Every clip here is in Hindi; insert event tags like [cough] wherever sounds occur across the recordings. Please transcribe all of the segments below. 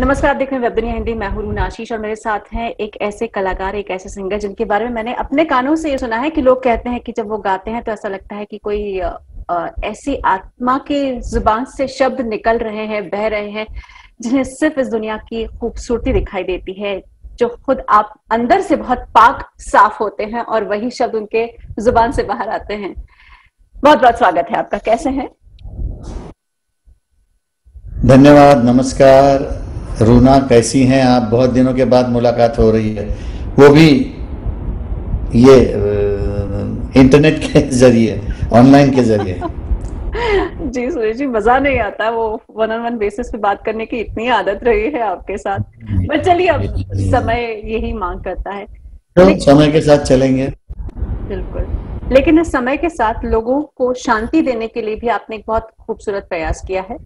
नमस्कार देख रहे हैं हिंदी। मैं हूँ आशीष और मेरे साथ हैं एक ऐसे कलाकार, एक ऐसे सिंगर जिनके बारे में मैंने अपने कानों से ये सुना है कि लोग कहते हैं कि जब वो गाते हैं तो ऐसा लगता है कि कोई ऐसी आत्मा के ज़ुबान से शब्द निकल रहे हैं, बह रहे हैं, जिन्हें सिर्फ़ इस दुनिया की खूबसूरती दिखाई देती है, जो खुद आप अंदर से बहुत पाक, साफ़ होते हैं और वही शब्द उनके ज़ुबान से बाहर आते हैं। बहुत बहुत स्वागत है आपका। कैसे हैं? धन्यवाद, नमस्कार। रूना कैसी हैं आप? बहुत दिनों के बाद मुलाकात हो रही है। वो भी ये इंटरनेट के ज़रिए ऑनलाइन के ज़रिए। [laughs] जी सुरेश जी मज़ा नहीं आता वो वन ऑन वन बेसिस पे बात करने की इतनी आदत रही है आपके साथ। बट चलिए अब समय यही मांग करता है। तो समय के साथ चलेंगे। बिल्कुल। लेकिन इस समय के साथ लोगों को शांति देने के लिए भी आपने एक बहुत खूबसूरत प्रयास किया है।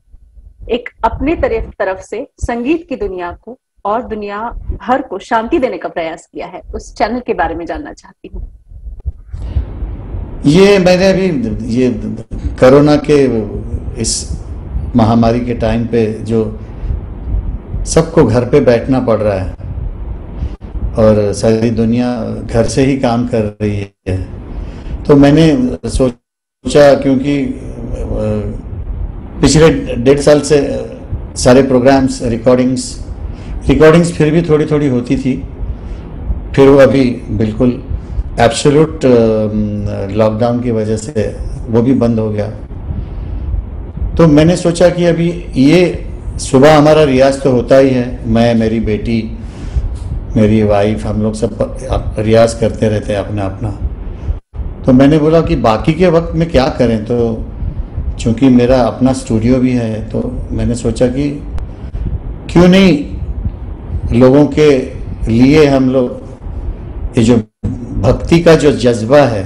एक अपने तरफ़ तरफ़ से संगीत की दुनिया को और दुनिया भर को शांति देने का प्रयास किया है। उस चैनल के बारे में जानना चाहती हूँ। ये मैंने अभी ये कोरोना के इस महामारी के टाइम पे जो सबको घर पे बैठना पड़ रहा है और सारी दुनिया घर से ही काम कर रही है। तो मैंने सोचा क्योंकि पिछले डेढ़ साल से सारे प्रोग्राम्स रिकॉर्डिंग्स रिकॉर्डिंग्स फिर भी थोड़ी थोड़ी होती थी। फिर वो अभी बिल्कुल एब्सोल्यूट लॉकडाउन की वजह से वो भी बंद हो गया। तो मैंने सोचा कि अभी ये सुबह हमारा रियाज तो होता ही है। मैं, मेरी बेटी, मेरी वाइफ हम लोग सब रियाज करते रहते हैं अपना अपना तो मैंने बोला कि बाकी के वक्त में क्या करें? तो चूँकि मेरा अपना स्टूडियो भी है तो मैंने सोचा कि क्यों नहीं लोगों के लिए हम लोग ये जो भक्ति का जो जज्बा है,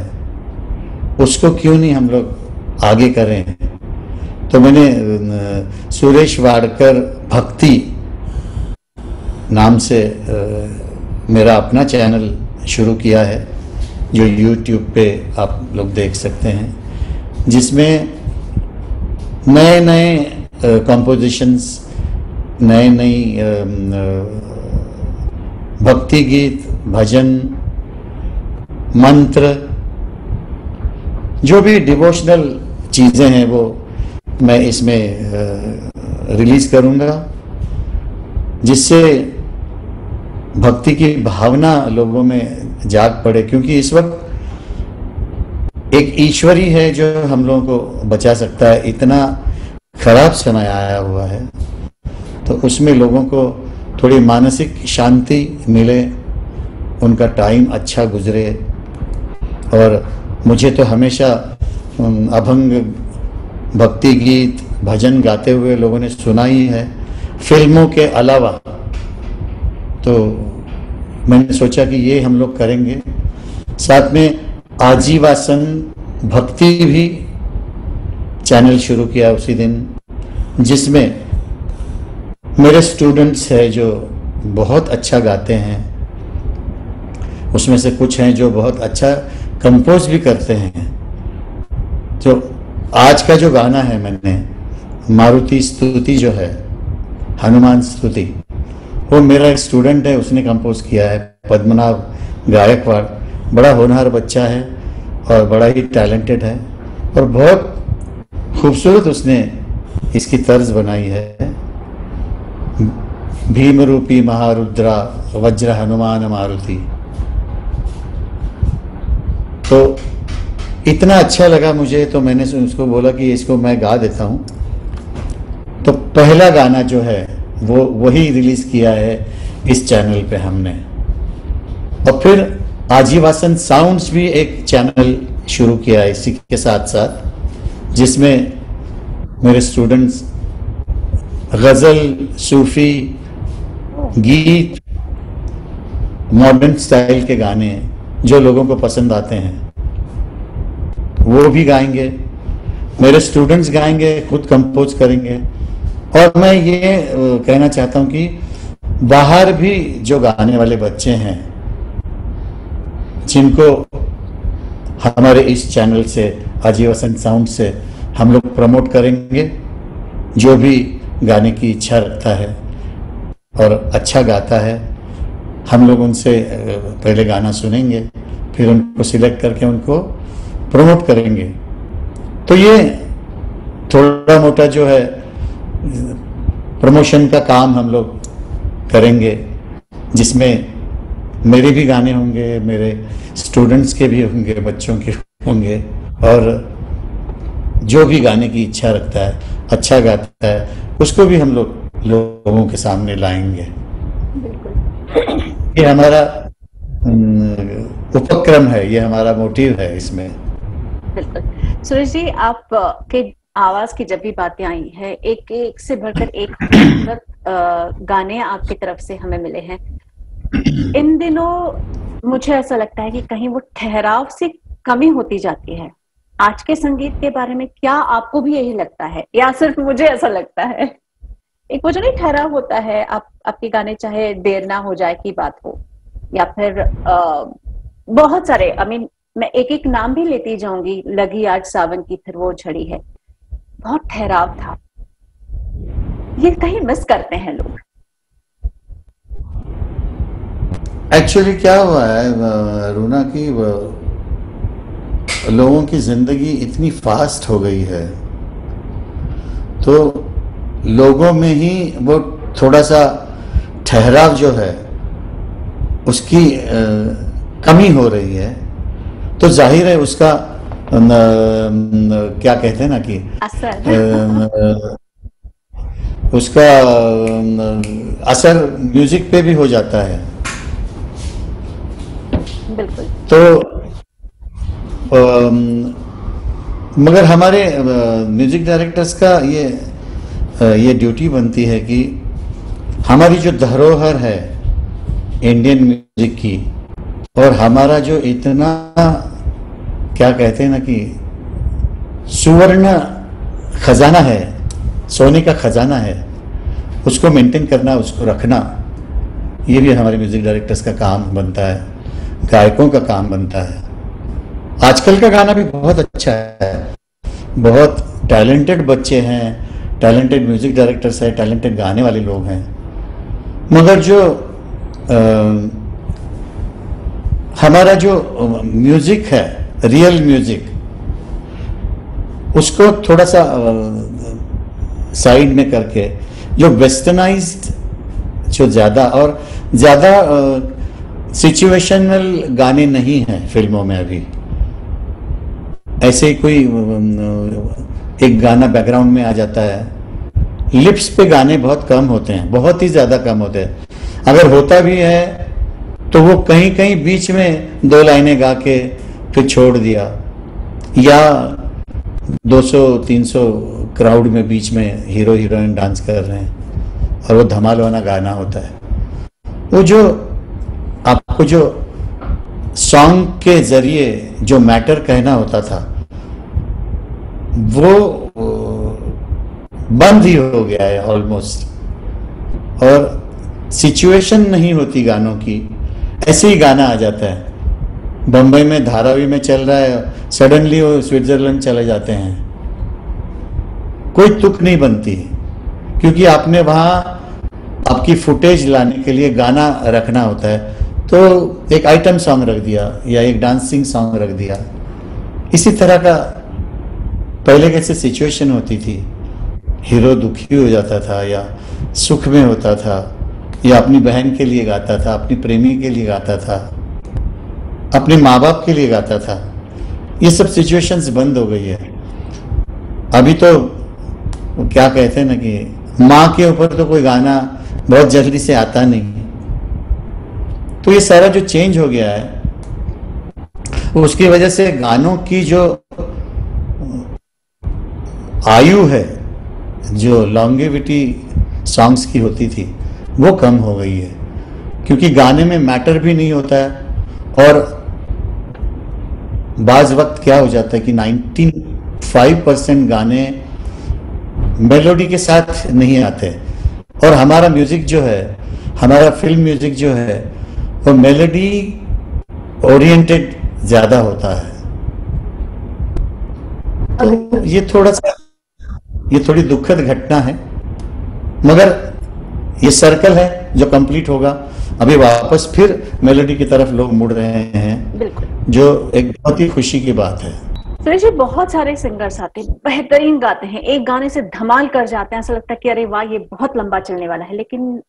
उसको क्यों नहीं हम लोग आगे करें? तो मैंने सुरेश वाड़कर भक्ति नाम से मेरा अपना चैनल शुरू किया है, जो YouTube पे आप लोग देख सकते हैं, जिसमें नए नए कॉम्पोजिशंस नए नई भक्ति गीत भजन, मंत्र, जो भी डिवोशनल चीज़ें हैं वो मैं इसमें रिलीज़ करूँगा, जिससे भक्ति की भावना लोगों में जाग पड़े, क्योंकि इस वक्त एक ईश्वरी है जो हम लोगों को बचा सकता है। इतना खराब समय आया हुआ है। तो उसमें लोगों को थोड़ी मानसिक शांति मिले, उनका टाइम अच्छा गुजरे। और मुझे तो हमेशा अभंग, भक्ति गीत, भजन गाते हुए लोगों ने सुना ही है। फ़िल्मों के अलावा तो मैंने सोचा कि ये हम लोग करेंगे। साथ में आजीवासन भक्ति भी चैनल शुरू किया उसी दिन, जिसमें मेरे स्टूडेंट्स है जो बहुत अच्छा गाते हैं। उसमें से कुछ हैं जो बहुत अच्छा कंपोज भी करते हैं। जो आज का जो गाना है मैंने, मारुति स्तुति जो है, हनुमान स्तुति, वो मेरा एक स्टूडेंट है, उसने कंपोज किया है, पद्मनाभ गायकवाड़। बड़ा होनहार बच्चा है और बड़ा ही टैलेंटेड है और बहुत खूबसूरत उसने इसकी तर्ज बनाई है। भीम रूपी महारुद्रा, वज्र हनुमान मारुति। तो इतना अच्छा लगा मुझे तो मैंने उसको बोला कि इसको मैं गा देता हूँ। तो पहला गाना जो है, वो वही रिलीज़ किया है इस चैनल पे हमने। और फिर आजीवासन साउंड्स भी एक चैनल शुरू किया है इसी के साथ साथ, जिसमें मेरे स्टूडेंट्स गज़ल, सूफी, गीत मॉडर्न स्टाइल के गाने जो लोगों को पसंद आते हैं, वो भी गाएँगे। मेरे स्टूडेंट्स गाएँगे, खुद कंपोज करेंगे। और मैं ये कहना चाहता हूँ कि बाहर भी जो गाने वाले बच्चे हैं जिनको हमारे इस चैनल से आजीवसन साउंड से हम लोग प्रमोट करेंगे, जो भी गाने की इच्छा रखता है और अच्छा गाता है, हम लोग उनसे पहले गाना सुनेंगे, फिर उनको सिलेक्ट करके उनको प्रमोट करेंगे। तो ये थोड़ा मोटा जो है, प्रमोशन का काम हम लोग करेंगे, जिसमें मेरे भी गाने होंगे मेरे स्टूडेंट्स के भी होंगे बच्चों के होंगे और जो भी गाने की इच्छा रखता है अच्छा गाता है उसको भी हम लोग लोगों के सामने लाएँगे। ये हमारा उपक्रम है ये हमारा मोटिव है इसमें। सुरेश जी आप के आवाज़ की जब भी बातें आई है एक एक से बढ़कर एक [clears throat] गाने आपकी तरफ़ से हमें मिले हैं। इन दिनों मुझे ऐसा लगता है कि कहीं वो ठहराव से कमी होती जाती है। आज के संगीत के बारे में क्या आपको भी यही लगता है? या सिर्फ़ मुझे ऐसा लगता है? एक वो जो नहीं ठहराव होता है आप आपके गाने चाहे देर ना हो जाए की बात हो या फिर आ, बहुत सारे आई मीन मैं एक एक नाम भी लेती जाऊँगी लगी आज सावन की फिर वो झड़ी है। बहुत ठहराव था। ये कहीं मिस करते हैं लोग। एक्चुअली क्या हुआ है? रूना की लोगों की ज़िंदगी इतनी फास्ट हो गई है। तो लोगों में ही वो थोड़ा सा ठहराव जो है उसकी आ, कमी हो रही है। तो ज़ाहिर है उसका न, न, क्या कहते हैं ना कि असर। उसका असर म्यूज़िक पे भी हो जाता है। बिल्कुल। तो मगर हमारे म्यूज़िक डायरेक्टर्स का ये ये ड्यूटी बनती है कि हमारी जो धरोहर है इंडियन म्यूज़िक की और हमारा जो इतना, क्या कहते हैं ना कि सुवर्ण खजाना है, सोने का खजाना है, उसको मेंटेन करना, उसको रखना, ये भी हमारे म्यूज़िक डायरेक्टर्स का काम बनता है। गायकों का काम बनता है। आजकल का गाना भी बहुत अच्छा है। बहुत टैलेंटेड बच्चे हैं टैलेंटेड म्यूज़िक डायरेक्टर्स हैं टैलेंटेड गाने वाले लोग हैं। मगर जो आ, हमारा जो म्यूज़िक है रियल म्यूज़िक उसको थोड़ा सा साइड में करके जो वेस्टर्नाइज्ड जो ज़्यादा और ज़्यादा सिचुएशनल गाने नहीं हैं फ़िल्मों में अभी। ऐसे कोई एक गाना बैकग्राउंड में आ जाता है। लिप्स पे गाने बहुत कम होते हैं, बहुत ही ज़्यादा कम होते हैं। अगर होता भी है तो वो कहीं कहीं बीच में दो लाइनें गा के फिर छोड़ दिया। या 200-300 क्राउड में बीच में हीरो हीरोइन डांस कर रहे हैं, और वो धमाल वाला गाना होता है। वो जो आपको जो सॉन्ग के ज़रिए जो मैटर कहना होता था, वो, बंद ही हो गया है ऑलमोस्ट और सिचुएशन नहीं होती गानों की, ऐसे ही गाना आ जाता है। बम्बई में, धारावी में चल रहा है सडनली वो स्विट्जरलैंड चले जाते हैं। कोई तुक नहीं बनती, क्योंकि आपने वहाँ, आपकी फुटेज लाने के लिए गाना रखना होता है। तो एक आइटम सॉन्ग रख दिया या एक डांसिंग सॉन्ग रख दिया। इसी तरह का पहले कैसे सिचुएशन होती थी, हीरो दुखी हो जाता था या सुख में होता था, या अपनी बहन के लिए गाता था, अपनी प्रेमी के लिए गाता था, अपने माँ बाप के लिए गाता था, ये सब सिचुएशंस बंद हो गई है। अभी तो क्या कहते हैं ना कि माँ के ऊपर तो कोई गाना बहुत जल्दी से आता नहीं तो ये सारा जो चेंज हो गया है, उसकी वजह से गानों की जो आयु है, जो लॉन्गेविटी सॉन्ग्स की होती थी, वो कम हो गई है। क्योंकि गाने में मैटर भी नहीं होता है, और बाज वक्त क्या हो जाता है कि 95 परसेंट गाने मेलोडी के साथ नहीं आते। और हमारा म्यूज़िक जो है, हमारा फ़िल्म म्यूज़िक जो है वो मेलोडी ओरिएंटेड ज़्यादा होता है। तो ये थोड़ा सा ये थोड़ी दुखद घटना है मगर ये सर्कल है जो कंप्लीट होगा। अभी वापस फिर मेलोडी की तरफ़ लोग मुड़ रहे हैं बिल्कुल। जो एक बहुत ही खुशी की बात है। सुरेश जी बहुत सारे सिंगर्स आते हैं बेहतरीन गाते हैं एक गाने से धमाल कर जाते हैं ऐसा लगता है कि अरे वाह ये बहुत लंबा चलने वाला है लेकिन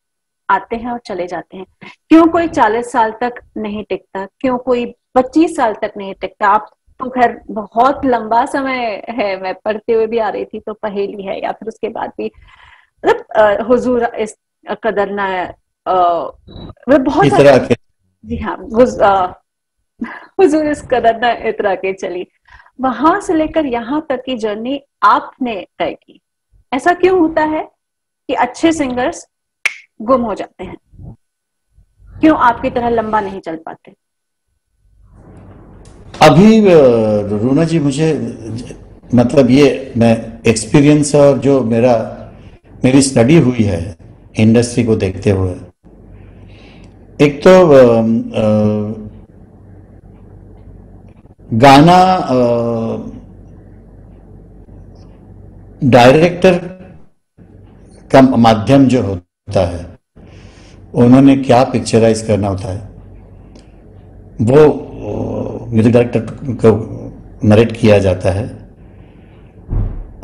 आते हैं और चले जाते हैं। क्यों कोई चालीस साल तक नहीं टिकता? क्यों कोई पच्चीस साल तक नहीं टिकता? आप तो खैर बहुत लंबा समय है मैं पढ़ते हुए भी आ रही थी तो पहेली है या फिर उसके बाद भी। मतलब हुजूर इस कदर ना बहुत इतरा के। जी हाँ हुजूर इस कदर ना इतरा के चली। वहाँ से लेकर यहाँ तक की जर्नी आपने तय की। ऐसा क्यों होता है कि अच्छे सिंगर्स गुम हो जाते हैं। क्यों आपकी तरह लंबा नहीं चल पाते? अभी रूना जी, मुझे मतलब ये, मैं एक्सपीरियंस और जो मेरा, मेरी स्टडी हुई है इंडस्ट्री को देखते हुए। एक तो गाना डायरेक्टर का माध्यम जो होता है उन्होंने क्या पिक्चराइज करना होता है? वो, म्यूज़िक डायरेक्टर को नरेट किया जाता है।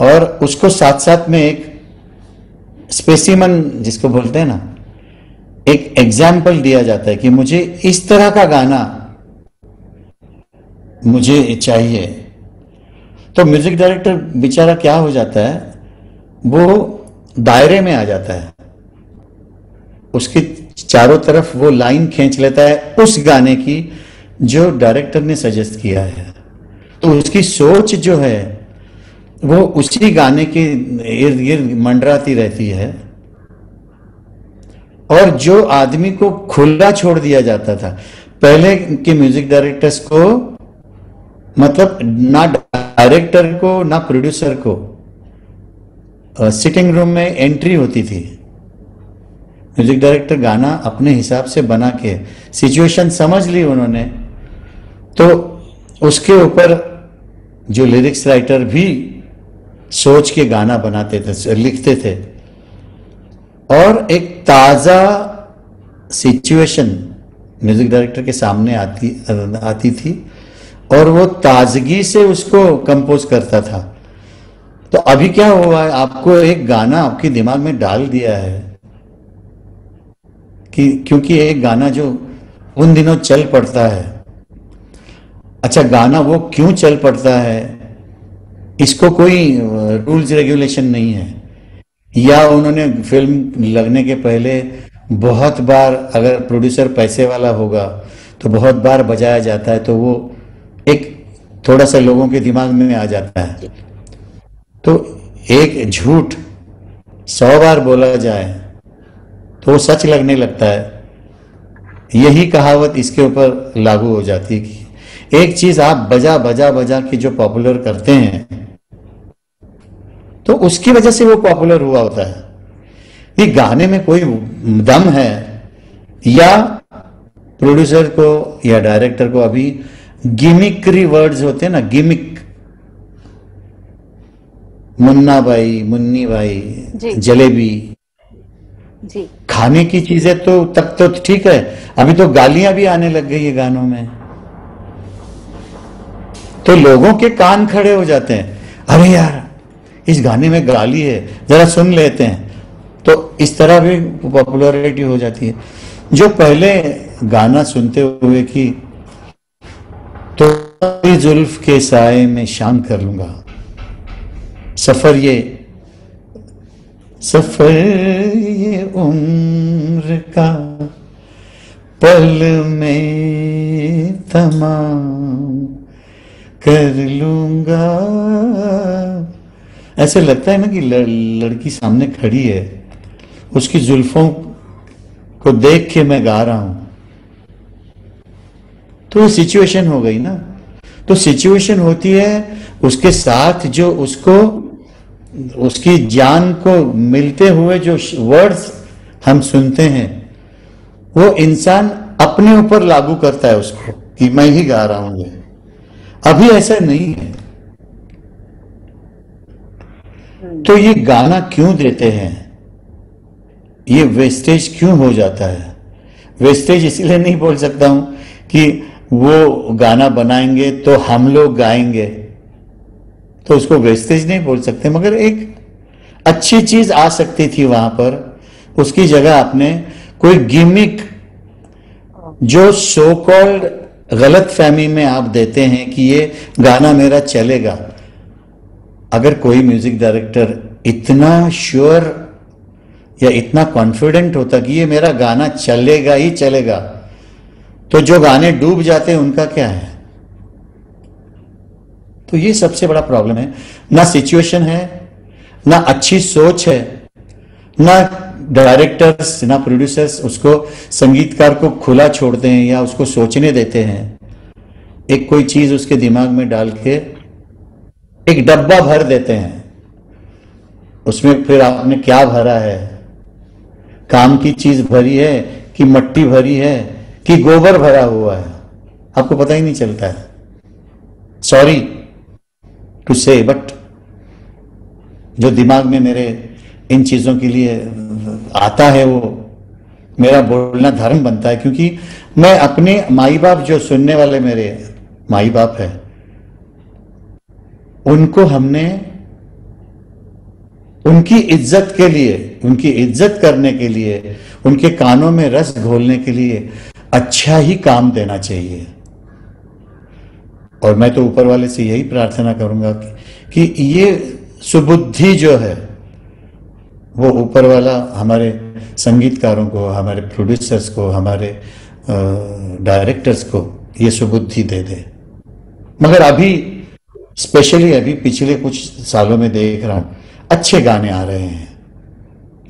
और उसको साथ साथ में एक स्पेसिमन जिसको बोलते हैं ना, एक एग्ज़ाम्पल दिया जाता है कि मुझे इस तरह का गाना मुझे चाहिए। तो म्यूज़िक डायरेक्टर बेचारा क्या हो जाता है? वो दायरे में आ जाता है। उसकी चारों तरफ़ वो लाइन खींच लेता है उस गाने की जो डायरेक्टर ने सजेस्ट किया है। तो उसकी सोच जो है, वो उसी गाने के इर्द गिर्द मंडराती रहती है और जो आदमी को खुला छोड़ दिया जाता था, पहले के म्यूज़िक डायरेक्टर्स को मतलब ना डायरेक्टर को, ना प्रोड्यूसर को सिटिंग रूम में एंट्री होती थी। म्यूज़िक डायरेक्टर गाना अपने हिसाब से बना के सिचुएशन समझ ली उन्होंने तो उसके ऊपर जो लिरिक्स राइटर भी सोच के गाना बनाते थे, लिखते थे। और एक ताज़ा सिचुएशन म्यूज़िक डायरेक्टर के सामने आती आती थी और वो ताजगी से उसको कंपोज करता था। तो अभी क्या हुआ है? आपको एक गाना आपके दिमाग में डाल दिया है। कि क्योंकि एक गाना जो उन दिनों चल पड़ता है। अच्छा गाना वो क्यों चल पड़ता है? इसको कोई रूल्स रेगुलेशन नहीं है। या उन्होंने फ़िल्म लगने के पहले बहुत बार अगर प्रोड्यूसर पैसे वाला होगा तो बहुत बार बजाया जाता है तो वो एक थोड़ा सा लोगों के दिमाग में आ जाता है। तो एक झूठ सौ बार बोला जाए तो वो सच लगने लगता है। यही कहावत इसके ऊपर लागू हो जाती है कि एक चीज़ आप बजा बजा बजा के जो पॉपुलर करते हैं तो उसकी वजह से वो पॉपुलर हुआ होता है। ये गाने में कोई दम है या प्रोड्यूसर को या डायरेक्टर को अभी गिमिक्री वर्ड्स होते हैं ना गिमिक मुन्ना भाई मुन्नी भाई जलेबी जी। खाने की चीज़ें तो तक तो ठीक है। अभी तो गालियाँ भी आने लग गई है गानों में। तो लोगों के कान खड़े हो जाते हैं। अरे यार, इस गाने में गाली है, जरा सुन लेते हैं। तो इस तरह भी पॉपुलरिटी हो जाती है। जो पहले गाना सुनते हुए कि तो जुल्फ के साय में शाम कर लूँगा। सफ़र ये सफ़र ये उम्र का पल में तमाम कर लूँगा। ऐसे लगता है ना कि लड़, लड़की सामने खड़ी है। उसकी जुल्फों को देख के मैं गा रहा हूँ। तो सिचुएशन हो गई ना। तो सिचुएशन होती है उसके साथ जो उसको उसकी जान को मिलते हुए जो वर्ड्स हम सुनते हैं, वो इंसान अपने ऊपर लागू करता है उसको कि मैं ही गा रहा हूँ ये। अभी ऐसा नहीं है। तो ये गाना क्यों देते हैं? ये वेस्टेज क्यों हो जाता है? वेस्टेज इसलिए नहीं बोल सकता हूँ कि वो गाना बनाएँगे तो हम लोग गाएँगे। तो उसको वेस्टेज नहीं बोल सकते, मगर एक अच्छी चीज़ आ सकती थी वहाँ पर। उसकी जगह आपने कोई गिमिक, जो सो कॉल्ड गलत फहमी में आप देते हैं कि ये गाना मेरा चलेगा। अगर कोई म्यूज़िक डायरेक्टर इतना श्योर या इतना कॉन्फिडेंट होता कि ये मेरा गाना चलेगा ही चलेगा तो जो गाने डूब जाते हैं उनका क्या है? तो ये सबसे बड़ा प्रॉब्लम है। ना सिचुएशन है, ना अच्छी सोच है, ना डायरेक्टर्स ना प्रोड्यूसर्स उसको संगीतकार को खुला छोड़ते हैं या उसको सोचने देते हैं। एक कोई चीज़ उसके दिमाग में डाल के एक डब्बा भर देते हैं। उसमें फिर आपने क्या भरा है? काम की चीज़ भरी है कि मट्टी भरी है कि गोबर भरा हुआ है? आपको पता ही नहीं चलता है। सॉरी टू से बट जो दिमाग में मेरे इन चीज़ों के लिए आता है, वो मेरा बोलना धर्म बनता है, क्योंकि मैं अपने माई बाप जो सुनने वाले मेरे माई बाप है, उनको हमने उनकी इज़्ज़त के लिए, उनकी इज़्ज़त करने के लिए, उनके कानों में रस घोलने के लिए अच्छा ही काम देना चाहिए। और मैं तो ऊपर वाले से यही प्रार्थना करूँगा कि, कि ये सुबुद्धि जो है वो ऊपर वाला हमारे संगीतकारों को हमारे प्रोड्यूसर्स को हमारे डायरेक्टर्स को ये सुबुद्धि दे दे। मगर अभी स्पेशली अभी पिछले कुछ सालों में देख रहा हूँ अच्छे गाने आ रहे हैं।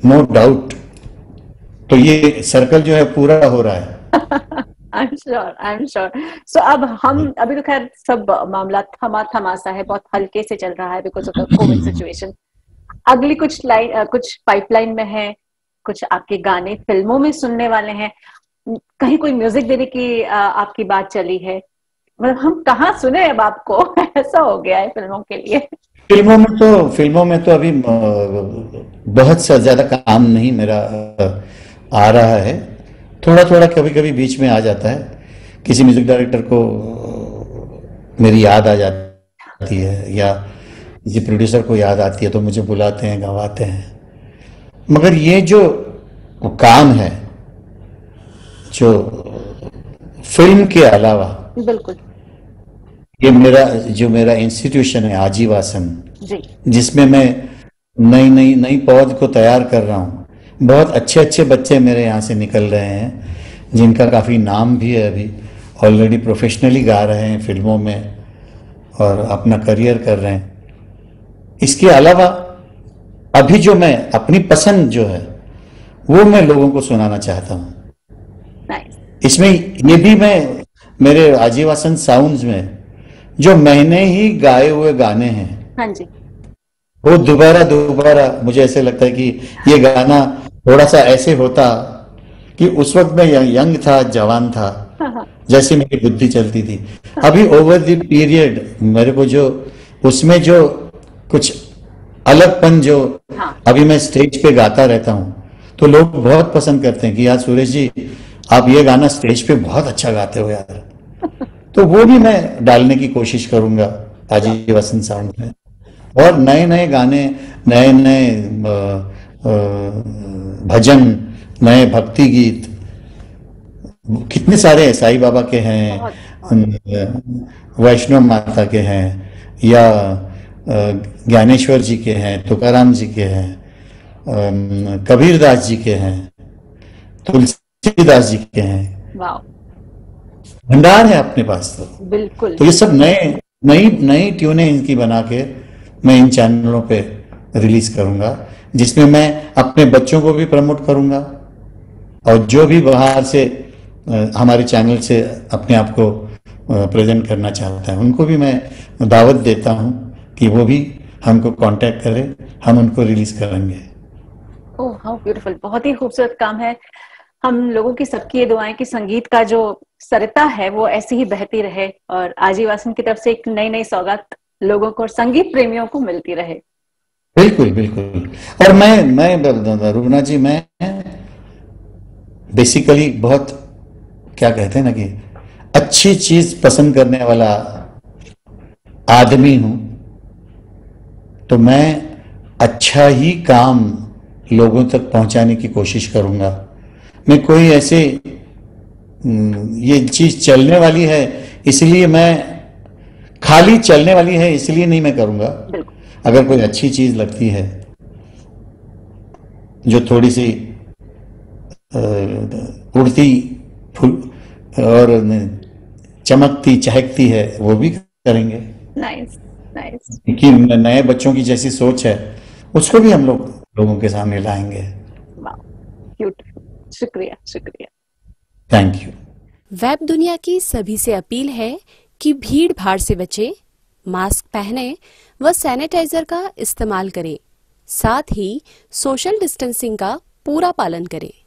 नो no डाउट तो ये सर्कल जो है पूरा हो रहा है। [laughs] I'm sure, I'm sure. So अब हम अभी तो खैर सब मामला थमा थमा सा है बहुत हल्के से चल रहा है because of the COVID situation अगली कुछ लाइन कुछ पाइपलाइन में है कुछ आपके गाने फ़िल्मों में सुनने वाले हैं। कहीं कोई म्यूज़िक देने की आपकी बात चली है? मतलब हम कहा सुने अब आपको? [laughs] ऐसा हो गया है फ़िल्मों के लिए। फ़िल्मों में तो फ़िल्मों में तो अभी बहुत सा ज़्यादा काम नहीं मेरा आ रहा है। थोड़ा थोड़ा कभी कभी बीच में आ जाता है। किसी म्यूज़िक डायरेक्टर को मेरी याद आ जाती है या किसी प्रोड्यूसर को याद आती है तो मुझे बुलाते हैं गवाते हैं। मगर ये जो काम है जो फ़िल्म के अलावा बिल्कुल। ये मेरा जो मेरा इंस्टीट्यूशन है आजीवासन जिसमें मैं नई नई नई पौध को तैयार कर रहा हूँ बहुत अच्छे अच्छे बच्चे मेरे यहाँ से निकल रहे हैं जिनका काफ़ी नाम भी है अभी। ऑलरेडी प्रोफेशनली गा रहे हैं फ़िल्मों में और अपना करियर कर रहे हैं। इसके अलावा अभी जो मैं अपनी पसंद जो है वो मैं लोगों को सुनाना चाहता हूँ। इसमें ये भी मैं मेरे आजीवासन साउंड्स में जो मैंने ही गाए हुए गाने हैं। हाँ जी। वो दोबारा दोबारा मुझे ऐसे लगता है कि ये गाना थोड़ा सा ऐसे होता कि उस वक्त मैं यंग था जवान था हाँ, हाँ। जैसे मेरी बुद्धि चलती थी अभी ओवर द पीरियड मेरे को जो उसमें जो कुछ अलगपन जो हाँ। अभी मैं स्टेज पे गाता रहता हूँ तो लोग बहुत पसंद करते हैं कि यार सुरेश जी आप ये गाना स्टेज पे बहुत अच्छा गाते हो यार [laughs] तो वो भी मैं डालने की कोशिश करूँगा आज वसंत साउंड में और नए नए गाने नए नए भजन नए भक्ति गीत। कितने सारे साईं बाबा के हैं वैष्णव माता के हैं या ज्ञानेश्वर जी के हैं तुकाराम जी के हैं कबीरदास जी के हैं तुलसीदास जी के हैं। भंडार है अपने पास तो। बिल्कुल। तो ये सब नए नई नई ट्यूने इनकी बना के मैं इन चैनलों पे रिलीज़ करूँगा। जिसमें मैं अपने बच्चों को भी प्रमोट करूँगा और जो भी बाहर से हमारे चैनल से अपने आप को प्रेजेंट करना चाहता है, उनको भी मैं दावत देता हूँ कि वो भी हमको कांटेक्ट करें, हम उनको रिलीज़ करेंगे। ओह हाउ ब्यूटीफुल बहुत ही खूबसूरत काम है। हम लोगों की सबकी ये दुआएँ कि संगीत का जो सरता है, वो ऐसे ही बहती रहे और आजीवासन की तरफ़ से एक नई नई सौगात लोगों को और संगीत प्रेमियों को मिलती रहे। बिल्कुल बिल्कुल। और मैं मैं रूना जी, मैं बेसिकली बहुत, क्या कहते हैं ना कि अच्छी चीज़ पसंद करने वाला आदमी हूँ। तो मैं अच्छा ही काम लोगों तक पहुँचाने की कोशिश करूँगा। मैं कोई ऐसे ये चीज़ चलने वाली है, इसलिए मैं खाली चलने वाली है, इसलिए नहीं मैं करूँगा। अगर कोई अच्छी चीज़ लगती है जो थोड़ी सी उड़ती फूल और चमकती चहकती है वो भी करेंगे। नाइस नाइस क्योंकि नए बच्चों की जैसी सोच है उसको भी हम लोग लोगों के सामने लाएँगे। शुक्रिया शुक्रिया. थैंक यू वेब दुनिया की सभी से अपील है कि भीड़ भाड़ से बचे मास्क पहने व सैनिटाइजर का इस्तेमाल करें। साथ ही सोशल डिस्टेंसिंग का पूरा पालन करें।